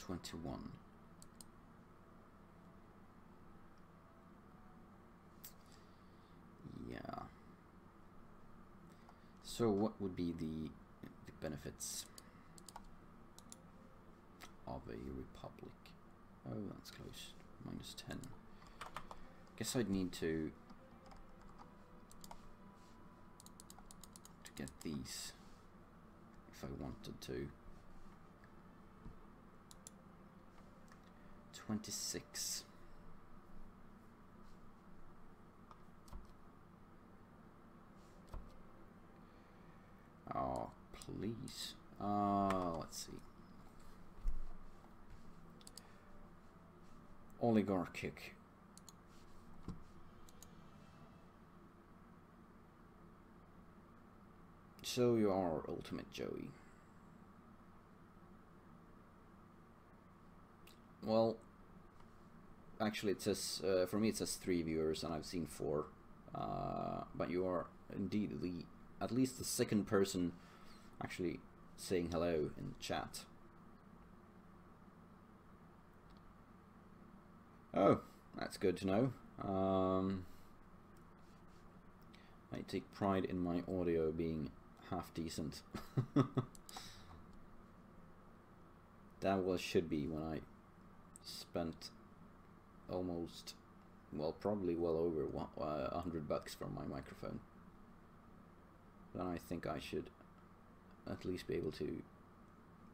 121. Yeah. So what would be the, the benefits of a republic? Oh, that's close. Minus 10. Guess I'd need to to get these if I wanted to. 26. Oh, please. Uh, let's see. Oligarchic. So you are Ultimate Joey. Well, actually it says, uh, for me it says three viewers and I've seen four. Uh, but you are indeed the, at least the second person actually saying hello in the chat. Oh, that's good to know. Um, I take pride in my audio being half decent. that was should be when I spent almost, well, probably well over uh, a uh, hundred bucks for my microphone. Then I think I should at least be able to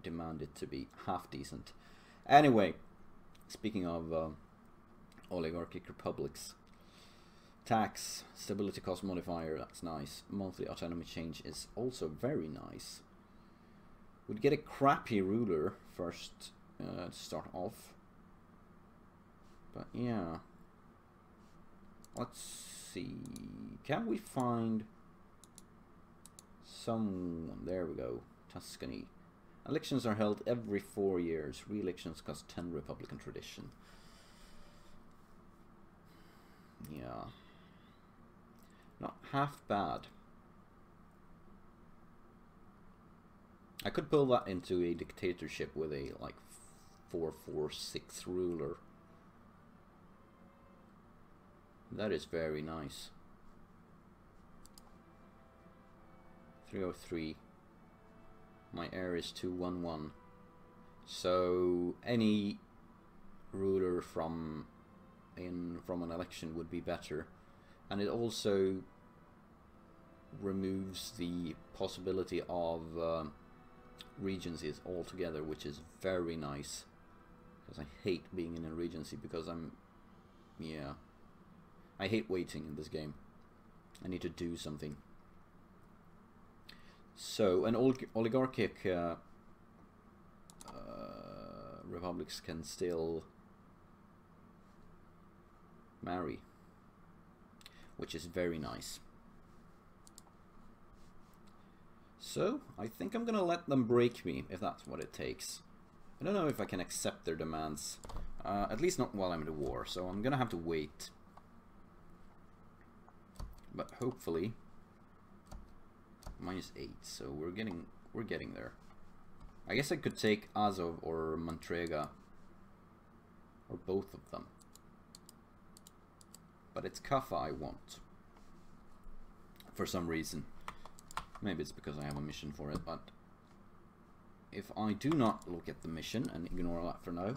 demand it to be half decent. Anyway, speaking of uh, oligarchic republics, tax, stability cost modifier, that's nice. Monthly autonomy change is also very nice. We'd get a crappy ruler first uh, to start off. But yeah. Let's see. Can we find someone? There we go. Tuscany. Elections are held every four years. Re-elections cost 10 Republican tradition. Yeah. Not half bad. I could pull that into a dictatorship with a like 446 ruler. That is very nice. 303. My heir is 211. So any ruler from in from an election would be better. And it also removes the possibility of uh, regencies altogether, which is very nice. Because I hate being in a regency because I'm, yeah, I hate waiting in this game. I need to do something. So, an olig oligarchic uh, uh, republics can still marry, which is very nice. So, I think I'm gonna let them break me, if that's what it takes. I don't know if I can accept their demands, uh, at least not while I'm in the war, so I'm gonna have to wait but hopefully minus 8 so we're getting we're getting there. I guess I could take Azov or Montrega or both of them. But it's Kaffa I want for some reason. Maybe it's because I have a mission for it but if I do not look at the mission and ignore that for now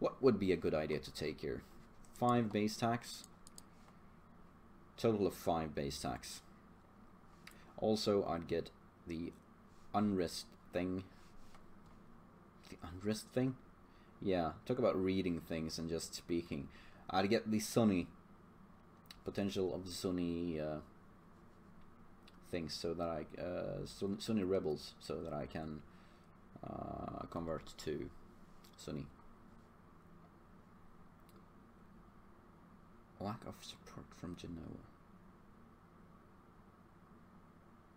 what would be a good idea to take here? 5 base tax Total of 5 base tax. Also, I'd get the unrest thing. The unrest thing? Yeah, talk about reading things and just speaking. I'd get the Sunni potential of the Sunni uh, things so that I uh, Sunni rebels so that I can uh, convert to Sunni. Lack of support from Genoa.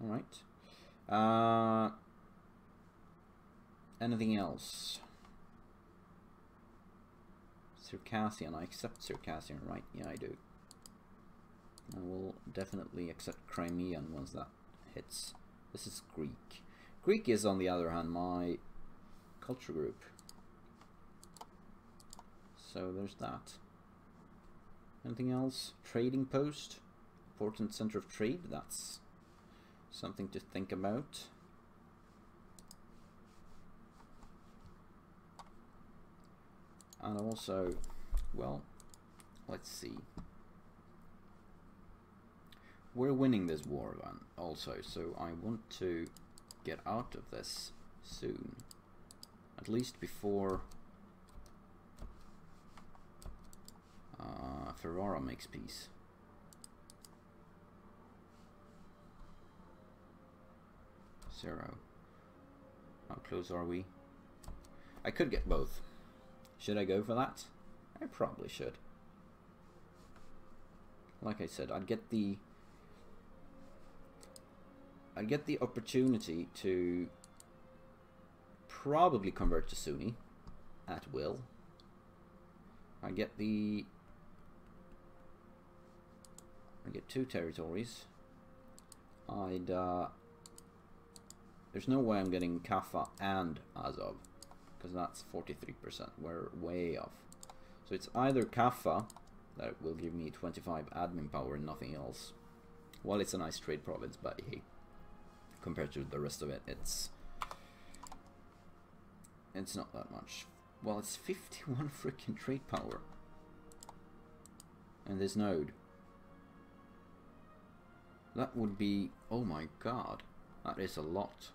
Alright. Uh, anything else? Circassian. I accept Circassian, right? Yeah, I do. I will definitely accept Crimean once that hits. This is Greek. Greek is, on the other hand, my culture group. So there's that. Anything else? Trading post. Important center of trade. That's something to think about. And also, well, let's see. We're winning this war then also, so I want to get out of this soon. At least before uh, Ferrara makes peace. Zero. How close are we? I could get both. Should I go for that? I probably should. Like I said, I'd get the I'd get the opportunity to probably convert to Sunni at will. I get the I get two territories. I'd uh, there's no way I'm getting Kaffa and Azov because that's 43%. We're way off. So it's either Kaffa, that will give me 25 admin power and nothing else. Well, it's a nice trade province, but hey, compared to the rest of it, it's it's not that much. Well, it's 51 freaking trade power. And this node. That would be... Oh my god. That is a lot.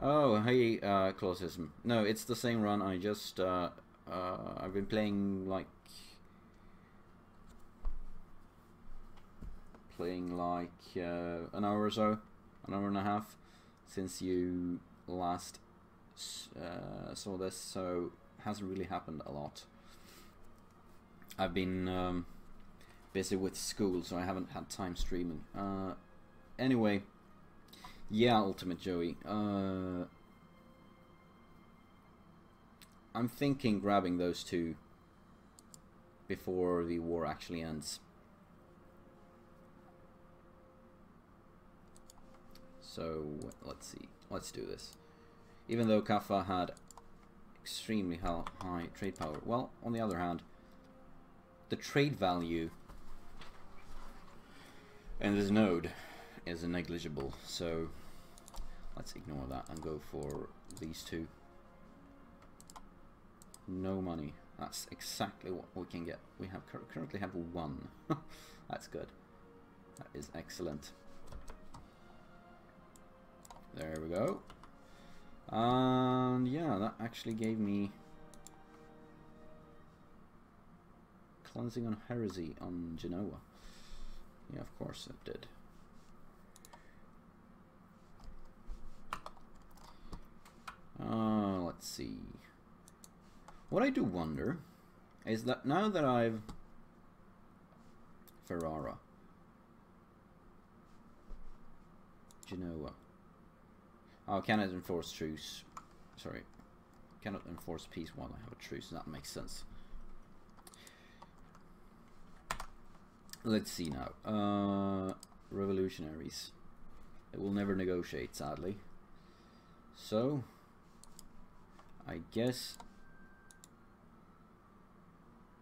Oh, hey, uh, Clausism. No, it's the same run. I just, uh, uh, I've been playing, like, playing, like, uh, an hour or so, an hour and a half, since you last uh, saw this, so hasn't really happened a lot. I've been um, busy with school, so I haven't had time streaming. Uh, anyway, yeah, Ultimate Joey. Uh, I'm thinking grabbing those two before the war actually ends. So, let's see. Let's do this. Even though Kaffa had extremely high trade power. Well, on the other hand, the trade value in this node is negligible, so let's ignore that and go for these two. No money. That's exactly what we can get. We have currently have one. That's good. That is excellent. There we go. And yeah, that actually gave me cleansing on heresy on Genoa. Yeah, of course it did. Uh, let's see. What I do wonder is that now that I've Ferrara, Genoa. Oh, cannot enforce truce. Sorry, cannot enforce peace while I have a truce. That makes sense. Let's see now. Uh, revolutionaries. They will never negotiate, sadly. So, I guess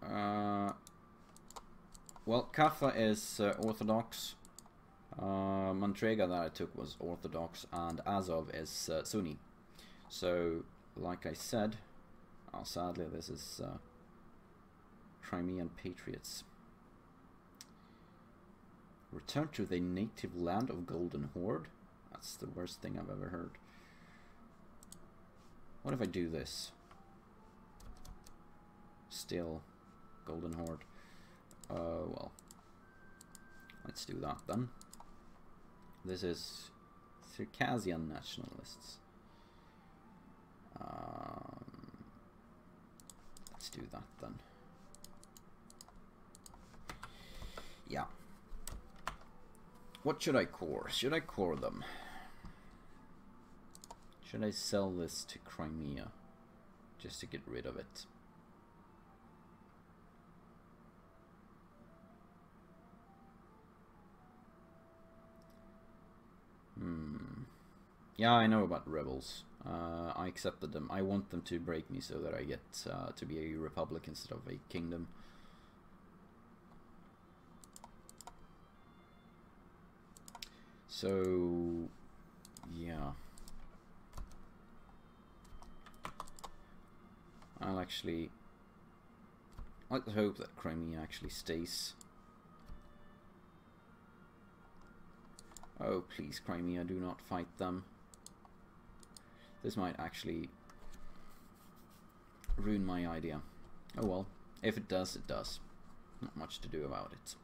uh, well, Kaffa is uh, Orthodox. Uh, Mantrega that I took was Orthodox, and Azov is uh, Sunni. So, like I said, oh, sadly this is uh, Crimean Patriots. Return to the native land of Golden Horde? That's the worst thing I've ever heard. What if I do this? Still, Golden Horde. Uh, well, let's do that then. This is Circassian nationalists. Um, let's do that then. Yeah. What should I core? Should I core them? Should I sell this to Crimea just to get rid of it? Hmm. Yeah, I know about rebels. Uh, I accepted them. I want them to break me so that I get uh, to be a republic instead of a kingdom. So, yeah. I'll actually... Let's hope that Crimea actually stays. Oh, please, Crimea, do not fight them. This might actually ruin my idea. Oh well, if it does, it does. Not much to do about it.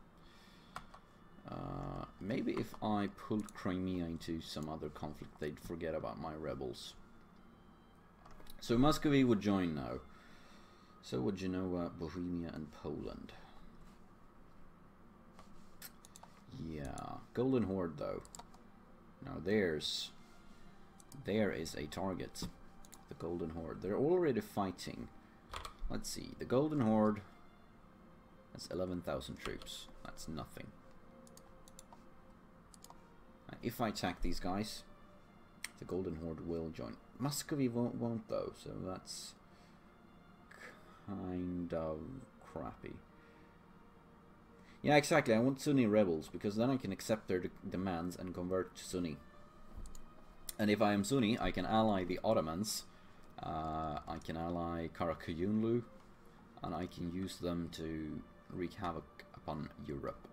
Uh, maybe if I pulled Crimea into some other conflict, they'd forget about my rebels. So Muscovy would join now. So would Genoa, Bohemia and Poland. Yeah, Golden Horde though. Now there's there is a target. The Golden Horde. They're already fighting. Let's see. The Golden Horde has 11,000 troops. That's nothing. If I attack these guys, the Golden Horde will join. Muscovy won't, won't though, so that's kind of crappy. Yeah, exactly. I want Sunni rebels because then I can accept their de demands and convert to Sunni. And if I am Sunni, I can ally the Ottomans. Uh, I can ally Karaköyünlü, and I can use them to wreak havoc upon Europe.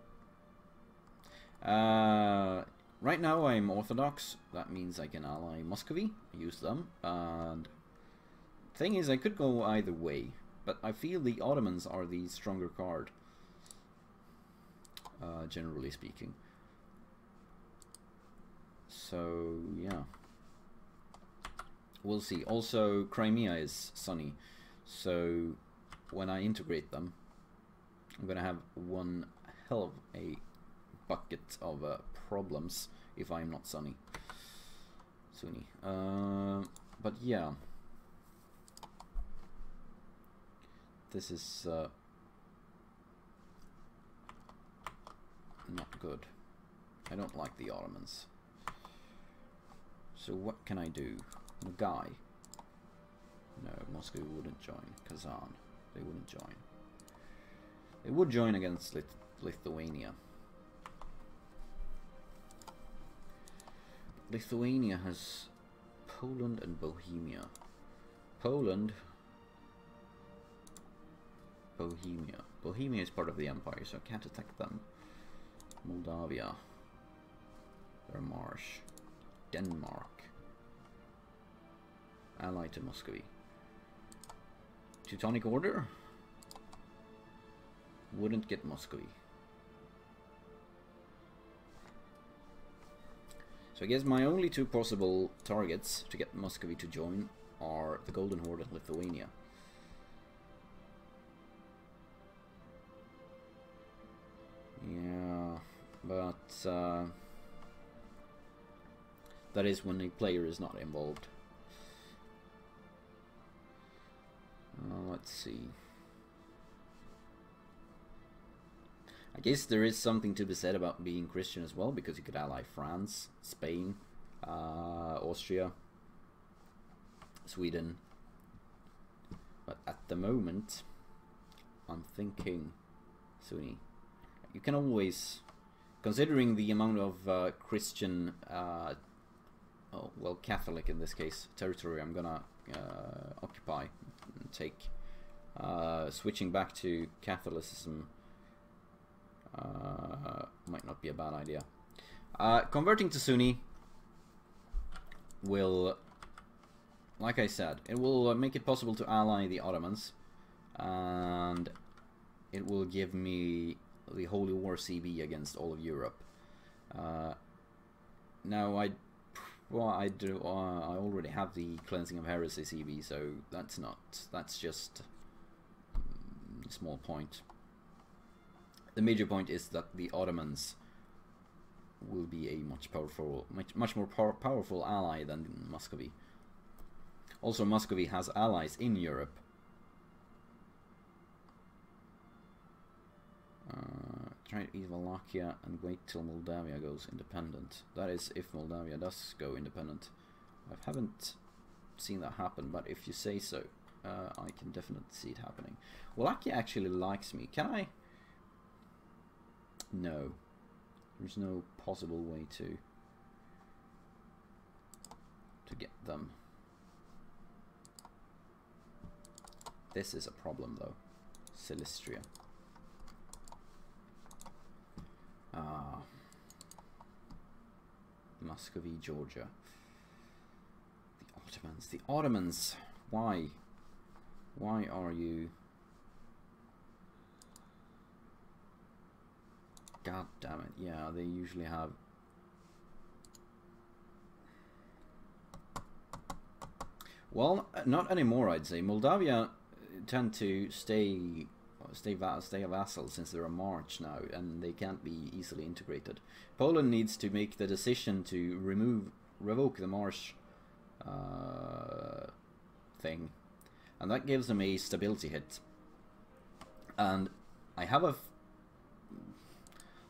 Uh, right now I'm Orthodox. That means I can ally Muscovy, use them. And thing is, I could go either way, but I feel the Ottomans are the stronger card. Uh, generally speaking. So, yeah. We'll see. Also, Crimea is Sunni, So, when I integrate them, I'm going to have one hell of a bucket of uh, problems if I'm not sunny. Sunni. Uh, but yeah. This is uh, not good. I don't like the Ottomans. So what can I do? Guy. No, Moscow wouldn't join. Kazan. They wouldn't join. They would join against Lith Lithuania. Lithuania has Poland and Bohemia. Poland Bohemia. Bohemia is part of the empire, so I can't attack them. Moldavia. They're marsh. Denmark. Allied to Muscovy. Teutonic Order? Wouldn't get Muscovy. So I guess my only two possible targets to get Muscovy to join are the Golden Horde and Lithuania. Yeah, but uh, that is when a player is not involved. Uh, let's see. I guess there is something to be said about being Christian as well, because you could ally France, Spain, uh, Austria, Sweden. But at the moment, I'm thinking Sunni. You can always, considering the amount of uh, Christian, uh, oh, well, Catholic in this case, territory I'm gonna uh, occupy take. Uh, switching back to Catholicism uh, might not be a bad idea. Converting to Sunni will, like I said, it will make it possible to ally the Ottomans, and it will give me the Holy War CB against all of Europe. Uh, now I well, I do. Uh, I already have the cleansing of heresy CB, so that's not. That's just a small point. The major point is that the Ottomans will be a much powerful, much much more power, powerful ally than Muscovy. Also, Muscovy has allies in Europe. Try to eat Wallachia and wait till Moldavia goes independent. That is if Moldavia does go independent. I haven't seen that happen, but if you say so, uh, I can definitely see it happening. Wallachia actually likes me. Can I? No. There's no possible way to to get them. This is a problem though. Silistria. Ah. Muscovy, Georgia. The Ottomans. The Ottomans. Why? Why are you... God damn it. Yeah, they usually have... Well, not anymore, I'd say. Moldavia tend to stay stay va stay a vassal since they're a march now and they can't be easily integrated. Poland needs to make the decision to remove revoke the march uh, thing and that gives them a stability hit. And I have a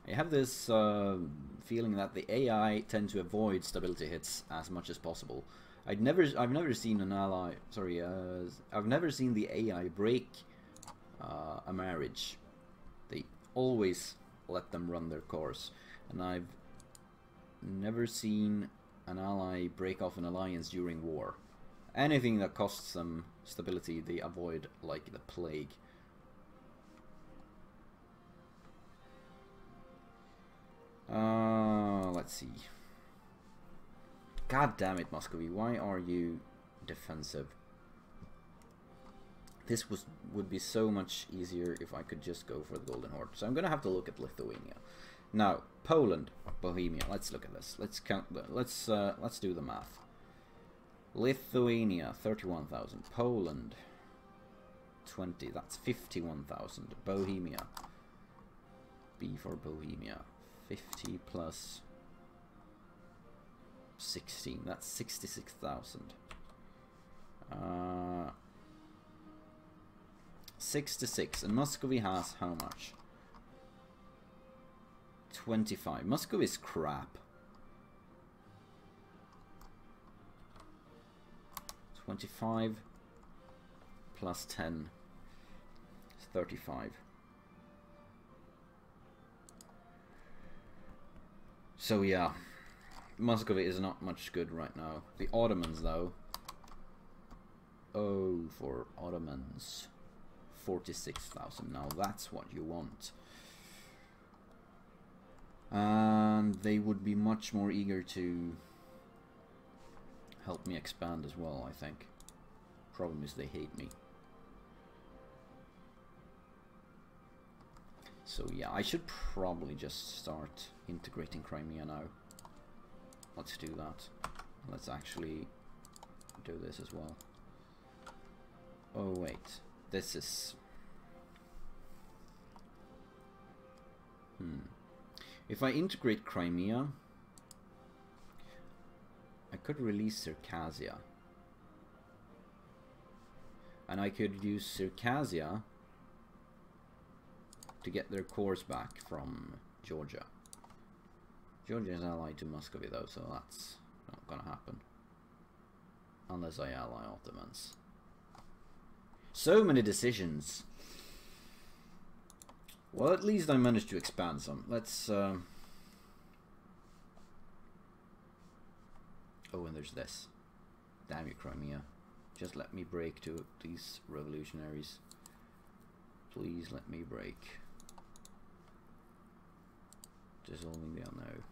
I have this uh, feeling that the AI tend to avoid stability hits as much as possible. I'd never, I've never seen an ally. Sorry, uh, I've never seen the AI break uh, a marriage. They always let them run their course, and I've never seen an ally break off an alliance during war. Anything that costs them stability, they avoid like the plague. Uh, let's see. God damn it, Muscovy, why are you defensive? This was would be so much easier if I could just go for the Golden Horde. So I'm gonna have to look at Lithuania. Now, Poland, Bohemia. Let's look at this. Let's count. The, let's uh, let's do the math. Lithuania, thirty-one thousand. Poland, twenty. That's fifty-one thousand. Bohemia. B for Bohemia, fifty plus 16. That's 66,000. Uh, 66. And Muscovy has how much? 25. Muscovy is crap. 25 plus 10 is 35. So yeah. Muscovy is not much good right now. The Ottomans, though. Oh, for Ottomans. 46,000. Now that's what you want. And they would be much more eager to help me expand as well, I think. Problem is they hate me. So yeah, I should probably just start integrating Crimea now. Let's do that. Let's actually do this as well. Oh wait, this is... Hmm. If I integrate Crimea, I could release Circassia. And I could use Circassia to get their cores back from Georgia. Georgia is allied to Muscovy though, so that's not gonna happen. Unless I ally Ottomans. So many decisions. Well, at least I managed to expand some. Let's... Um... Oh, and there's this. Damn you, Crimea. Just let me break to these revolutionaries. Please let me break. Dissolving the unknown.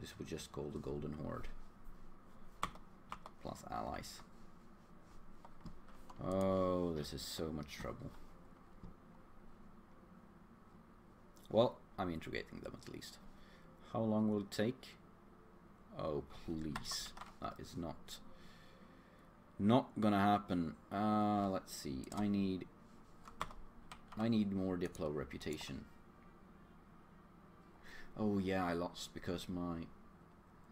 This would just call the Golden Horde. Plus allies. Oh, this is so much trouble. Well, I'm integrating them at least. How long will it take? Oh, please. That is not... Not gonna happen. Uh, let's see. I need... I need more Diplo reputation. Oh yeah, I lost because my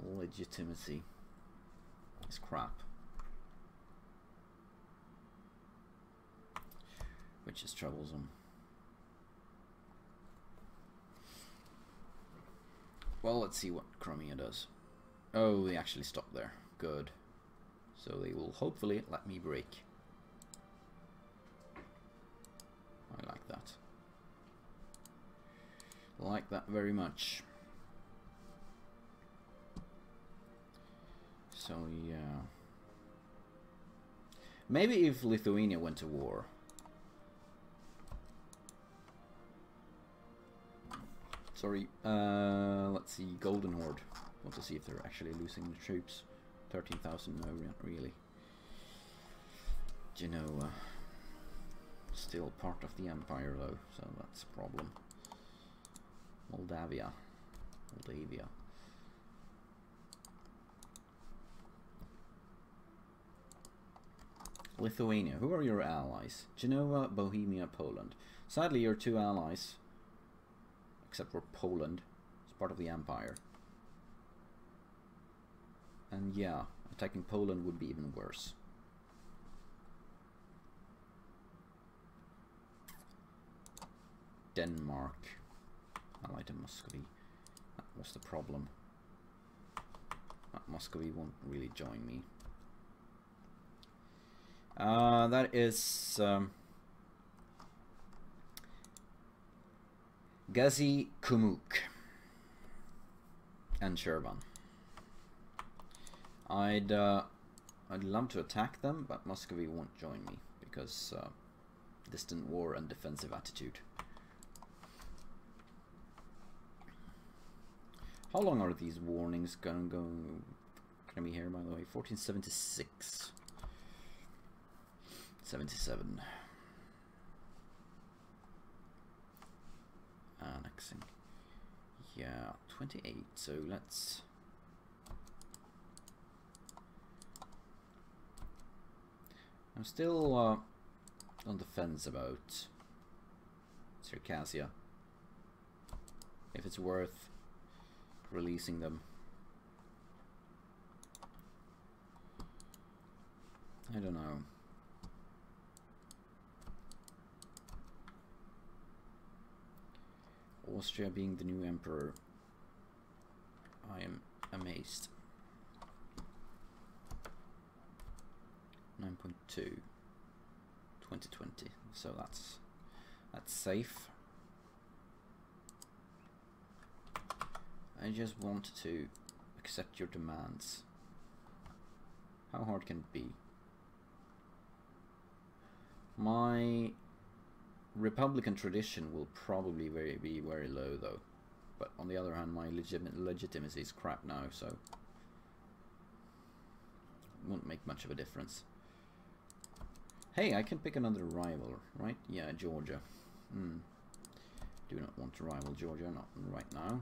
legitimacy is crap. Which is troublesome. Well, let's see what Crimea does. Oh, they actually stopped there. good. So they will hopefully let me break. I like that. Like that very much. So yeah. Maybe if Lithuania went to war. Sorry, uh, let's see, Golden Horde. Want to see if they're actually losing the troops. 13,000, no, not really. Genoa. Still part of the empire though, so that's a problem. Moldavia. Moldavia. Lithuania. Who are your allies? Genoa, Bohemia, Poland. Sadly, your two allies, except for Poland, It's part of the empire. And yeah, attacking Poland would be even worse. Denmark. Allied to Muscovy. That was the problem. Uh, Muscovy won't really join me. Uh, that is um, Gazi Kumuk and Shirvan. I'd uh, I'd love to attack them, but Muscovy won't join me because uh, distant war and defensive attitude. How long are these warnings gonna go? Gonna be here by the way. 1476. 77. Annexing. Yeah, 28. So let's. I'm still uh, on the fence about Circassia. If it's worth releasing them. I don't know. Austria being the new emperor. I am amazed. 9.2 2020 so that's that's safe. I just want to accept your demands. How hard can it be? My Republican tradition will probably very, be very low though but on the other hand my legit legitimacy is crap now so won't make much of a difference Hey, I can pick another rival, right? Yeah, Georgia. Hmm. Do not want to rival Georgia, not right now.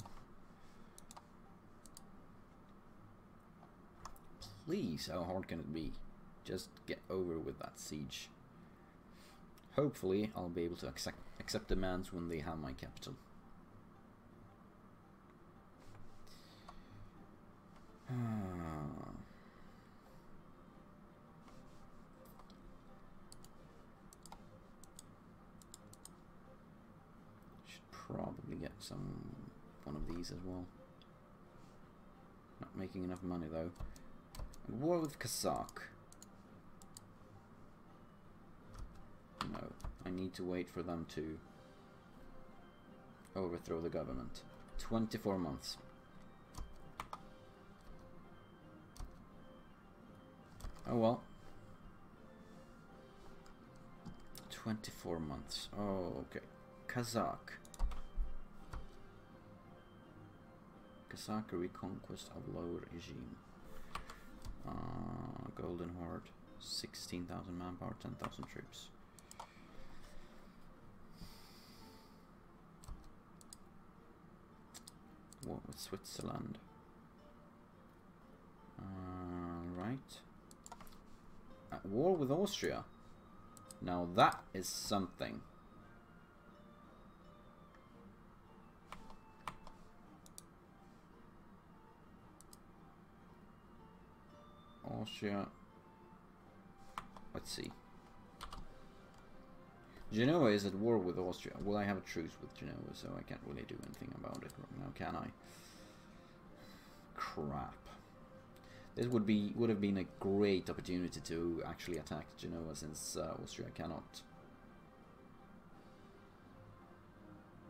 Please, how hard can it be? Just get over with that siege. Hopefully, I'll be able to accept, accept demands when they have my capital. Should probably get some one of these as well. Not making enough money though. War with Kazakh. No, I need to wait for them to overthrow the government. 24 months. Oh well. 24 months. Oh, okay. Kazakh. Kazakh reconquest of lower regime. Uh, Golden Horde, 16,000 manpower, 10,000 troops. War with Switzerland. Uh, right. At war with Austria. Now that is something. Austria. Let's see. Genoa is at war with Austria. Well, I have a truce with Genoa, so I can't really do anything about it right now, can I? Crap. This would be would have been a great opportunity to actually attack Genoa since uh, Austria cannot.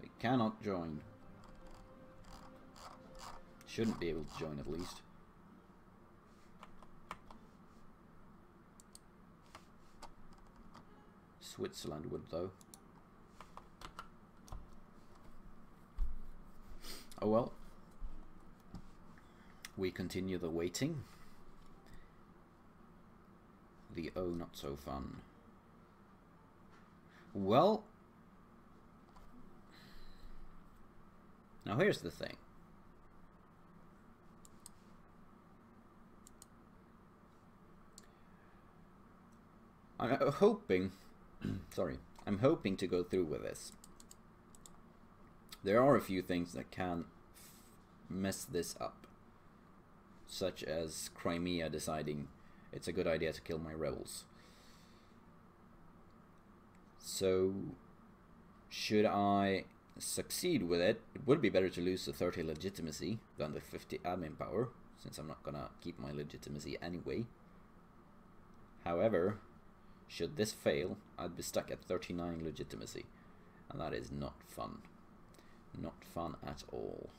They cannot join. Shouldn't be able to join at least. Switzerland would though. Oh well. We continue the waiting. The oh not so fun. Well, now here's the thing. I'm hoping, sorry, I'm hoping to go through with this. There are a few things that can mess this up, such as Crimea deciding it's a good idea to kill my rebels. So, should I succeed with it, it would be better to lose the 30 legitimacy than the 50 admin power, since I'm not gonna keep my legitimacy anyway. However, should this fail, I'd be stuck at 39 legitimacy, and that is not fun. Not fun at all.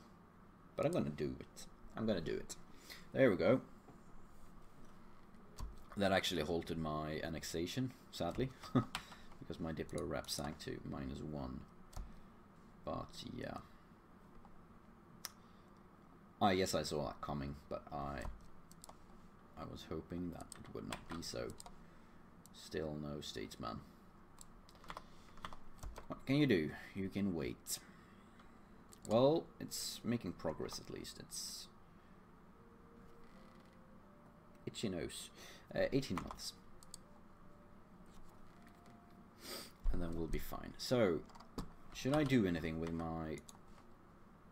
But I'm gonna do it. I'm gonna do it. There we go. That actually halted my annexation, sadly, because my Diplo rep sank to minus one. But yeah. I yes I saw that coming, but I I was hoping that it would not be so. Still no statesman. What can you do? You can wait. Well, it's making progress at least. It's itchy nose. Uh, 18 months. And then we'll be fine. So, should I do anything with my...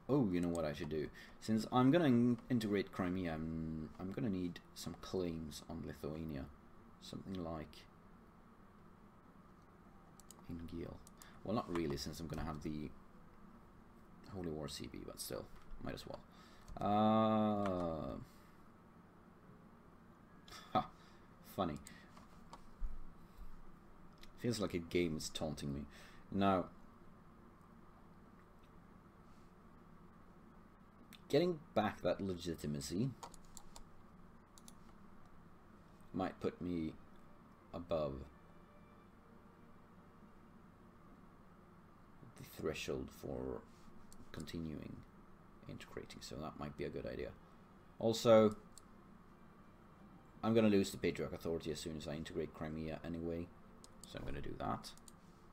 Oh, you know what I should do? Since I'm going to integrate Crimea, I'm, I'm going to need some claims on Lithuania. Something like in Gil. Well, not really, since I'm going to have the Holy War CB, but still, might as well. Uh, ha, funny. Feels like a game is taunting me. Now, getting back that legitimacy might put me above threshold for continuing integrating, so that might be a good idea. Also, I'm going to lose the Patriarch Authority as soon as I integrate Crimea anyway, so I'm going to do that.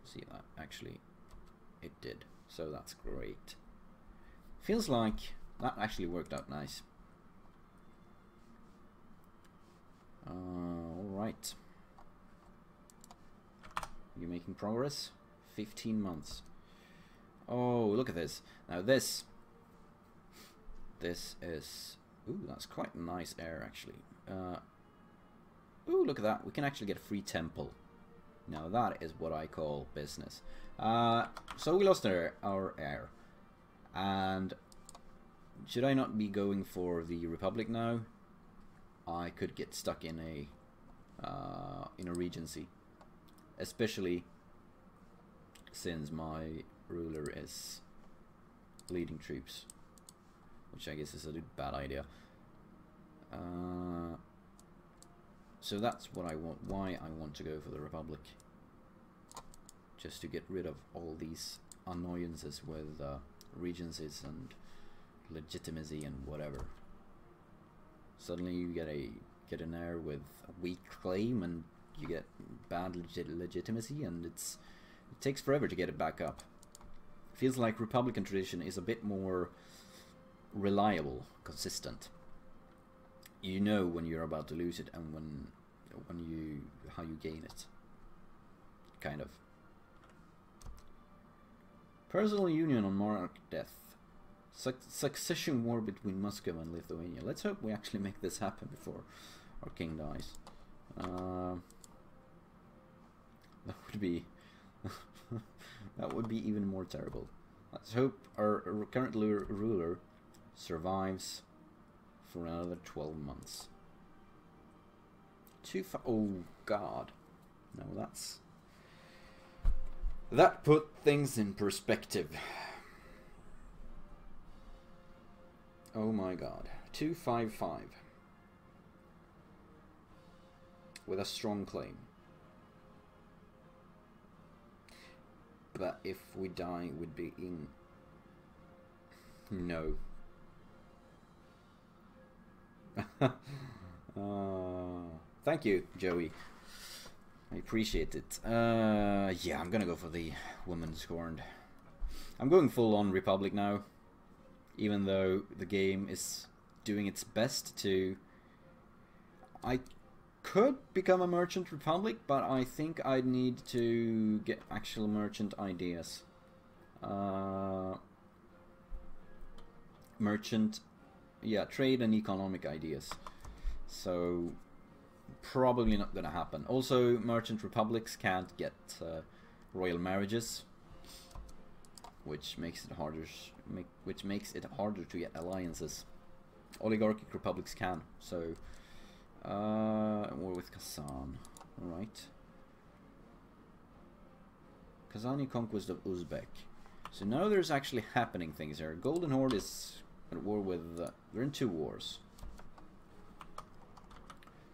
See that actually it did, so that's great. Feels like that actually worked out nice. Uh, Alright. You're making progress? 15 months. Oh, look at this. Now this, this is, ooh, that's quite nice heir actually. Uh, ooh, look at that. We can actually get a free temple. Now that is what I call business. Uh, so we lost our, our heir. And should I not be going for the Republic now? I could get stuck in a uh, in a regency, especially since my ruler is leading troops, which I guess is a bad idea. Uh, so that's what I want. Why I want to go for the Republic, just to get rid of all these annoyances with uh, regencies and legitimacy and whatever. Suddenly you get a get an heir with a weak claim and you get bad legit legitimacy and it's it takes forever to get it back up feels like Republican tradition is a bit more reliable, consistent. You know when you're about to lose it and when when you how you gain it. Kind of. Personal union on monarch death. Suc succession war between Moscow and Lithuania. Let's hope we actually make this happen before our king dies. Uh, that would be that would be even more terrible. Let's hope our current ruler survives for another 12 months. Two oh god. No, that's... That put things in perspective. Oh my god. 255. With a strong claim. But if we die, we'd be in... No. uh, thank you, Joey. I appreciate it. Uh, yeah, I'm gonna go for the woman scorned. I'm going full on Republic now, even though the game is doing its best to... I could become a merchant republic, but I think I'd need to get actual merchant ideas. Uh, merchant, yeah, trade and economic ideas. So probably not going to happen. Also, merchant republics can't get uh, royal marriages, which makes it harder. Make, which makes it harder to get alliances. Oligarchic republics can. So uh, war with Kazan. Alright. Kazani conquest of Uzbek. So now there's actually happening things here. Golden Horde is at war with... Uh, they're in two wars.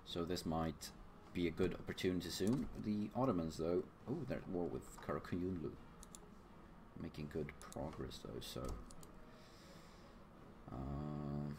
So this might be a good opportunity soon. The Ottomans though... Oh, they're at war with Qara Qoyunlu. Making good progress though, so... Uh,